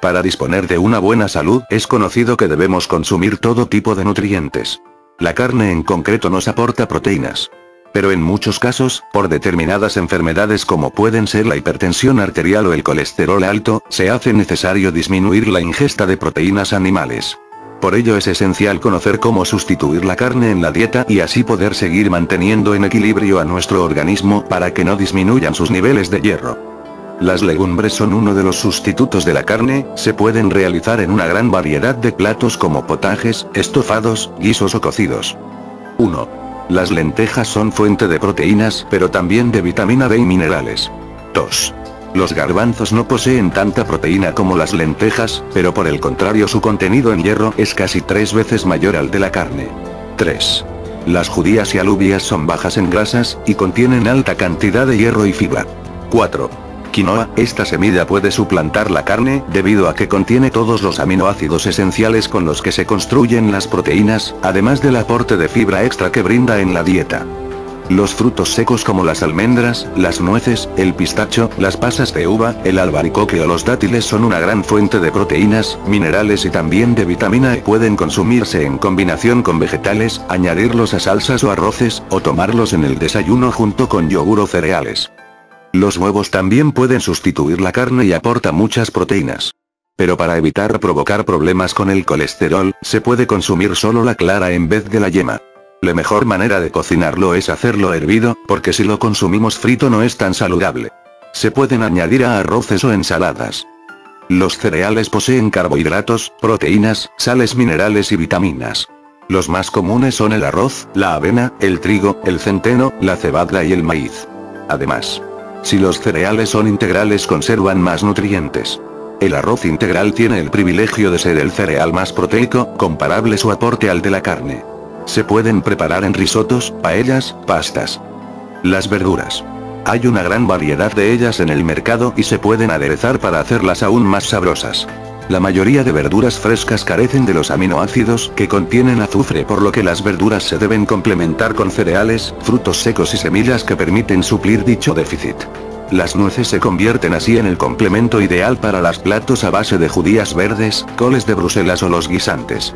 Para disponer de una buena salud, es conocido que debemos consumir todo tipo de nutrientes. La carne en concreto nos aporta proteínas. Pero en muchos casos, por determinadas enfermedades como pueden ser la hipertensión arterial o el colesterol alto, se hace necesario disminuir la ingesta de proteínas animales. Por ello es esencial conocer cómo sustituir la carne en la dieta y así poder seguir manteniendo en equilibrio a nuestro organismo para que no disminuyan sus niveles de hierro. Las legumbres son uno de los sustitutos de la carne, se pueden realizar en una gran variedad de platos como potajes, estofados, guisos o cocidos. 1. Las lentejas son fuente de proteínas pero también de vitamina B y minerales. 2. Los garbanzos no poseen tanta proteína como las lentejas, pero por el contrario su contenido en hierro es casi tres veces mayor al de la carne. 3. Las judías y alubias son bajas en grasas, y contienen alta cantidad de hierro y fibra. 4. Quinoa, esta semilla puede suplantar la carne, debido a que contiene todos los aminoácidos esenciales con los que se construyen las proteínas, además del aporte de fibra extra que brinda en la dieta. Los frutos secos como las almendras, las nueces, el pistacho, las pasas de uva, el albaricoque o los dátiles son una gran fuente de proteínas, minerales y también de vitamina E. Pueden consumirse en combinación con vegetales, añadirlos a salsas o arroces, o tomarlos en el desayuno junto con yogur o cereales. Los huevos también pueden sustituir la carne y aporta muchas proteínas. Pero para evitar provocar problemas con el colesterol, se puede consumir solo la clara en vez de la yema. La mejor manera de cocinarlo es hacerlo hervido, porque si lo consumimos frito no es tan saludable. Se pueden añadir a arroces o ensaladas. Los cereales poseen carbohidratos, proteínas, sales minerales y vitaminas. Los más comunes son el arroz, la avena, el trigo, el centeno, la cebada y el maíz. Además, si los cereales son integrales conservan más nutrientes. El arroz integral tiene el privilegio de ser el cereal más proteico, comparable su aporte al de la carne. Se pueden preparar en risotos, paellas, pastas. Las verduras. Hay una gran variedad de ellas en el mercado y se pueden aderezar para hacerlas aún más sabrosas. La mayoría de verduras frescas carecen de los aminoácidos que contienen azufre por lo que las verduras se deben complementar con cereales, frutos secos y semillas que permiten suplir dicho déficit. Las nueces se convierten así en el complemento ideal para los platos a base de judías verdes, coles de Bruselas o los guisantes.